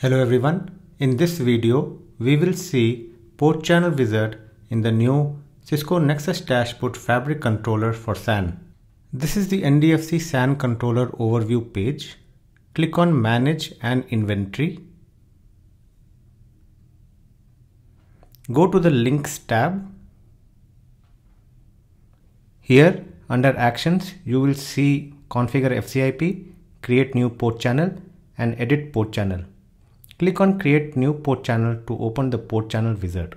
Hello everyone, in this video we will see Port Channel Wizard in the new Cisco Nexus Dashboard Fabric Controller for SAN. This is the NDFC SAN Controller overview page. Click on Manage and Inventory. Go to the Links tab. Here under Actions you will see Configure FCIP, Create New Port Channel and Edit Port Channel. Click on create new port channel to open the port channel wizard.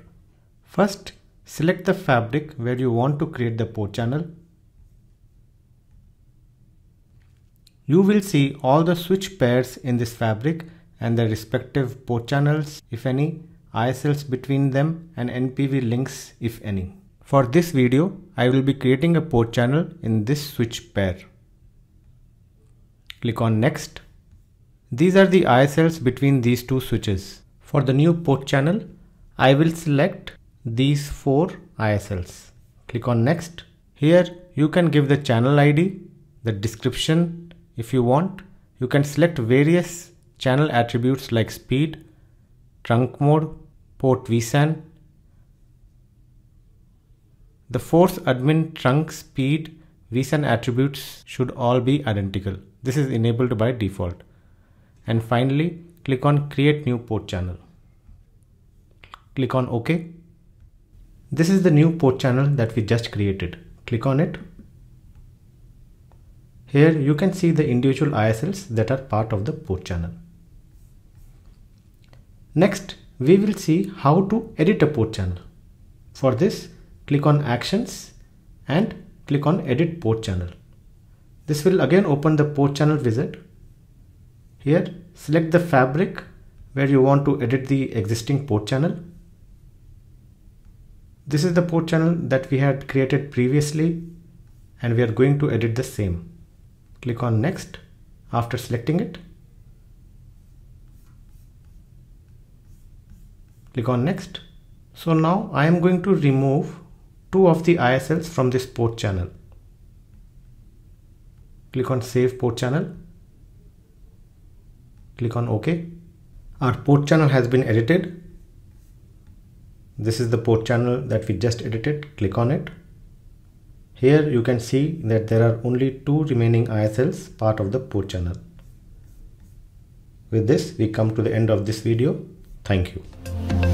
First, select the fabric where you want to create the port channel. You will see all the switch pairs in this fabric and the respective port channels if any, ISLs between them and NPV links if any. For this video, I will be creating a port channel in this switch pair. Click on next these are the ISLs between these two switches. For the new port channel, I will select these four ISLs. Click on next. Here you can give the channel ID, the description if you want. You can select various channel attributes like speed, trunk mode, port vSAN. The force admin trunk speed vSAN attributes should all be identical. This is enabled by default and finally click on create new port channel. Click on OK. This is the new port channel that we just created. Click on it. Here you can see the individual ISLs that are part of the port channel. Next, we will see how to edit a port channel. For this, click on Actions and click on Edit Port Channel. This will again open the port channel wizard here select the fabric where you want to edit the existing port channel. This is the port channel that we had created previously and we are going to edit the same. Click on next after selecting it. Click on next. So now I am going to remove two of the ISLs from this port channel. Click on save port channel click on OK. Our port channel has been edited. This is the port channel that we just edited. Click on it. Here you can see that there are only two remaining ISLs part of the port channel. With this, we come to the end of this video. Thank you.